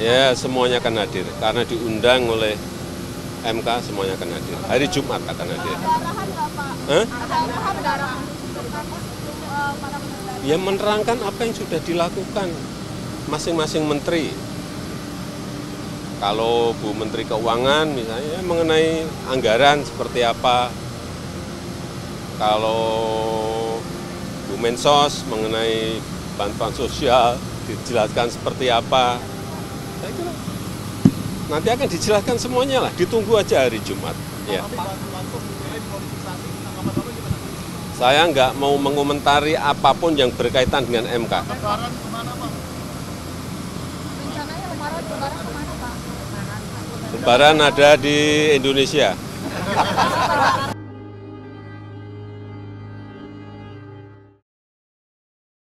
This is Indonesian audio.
Ya, semuanya akan hadir. Karena diundang oleh MK, semuanya akan hadir. Hari Jumat akan hadir. Ada arahan nggak Pak? Hah? Ya menerangkan apa yang sudah dilakukan masing-masing menteri. Kalau Bu Menteri Keuangan misalnya mengenai anggaran seperti apa. Kalau Bu Mensos mengenai bantuan sosial dijelaskan seperti apa. Saya kira nanti akan dijelaskan semuanya lah. Ditunggu aja hari Jumat. Ya. Saya nggak mau mengomentari apa pun yang berkaitan dengan MK. Rencananya lebaran lebaran ke mana Pak? Lebaran ada di Indonesia.